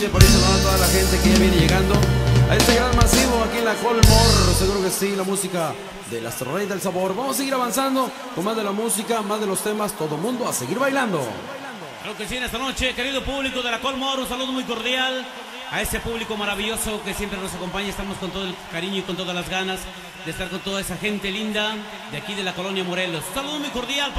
noche, por eso a toda la gente que viene llegando a este gran masivo aquí en la Colmor. Seguro que sí, la música del Astro Rey del Sabor. Vamos a seguir avanzando con más de la música, más de los temas, todo mundo a seguir bailando. Creo que sí, en esta noche, querido público de la Colmor, un saludo muy cordial a ese público maravilloso que siempre nos acompaña. Estamos con todo el cariño y con todas las ganas de estar con toda esa gente linda de aquí de la colonia Morelos. Un saludo muy cordial.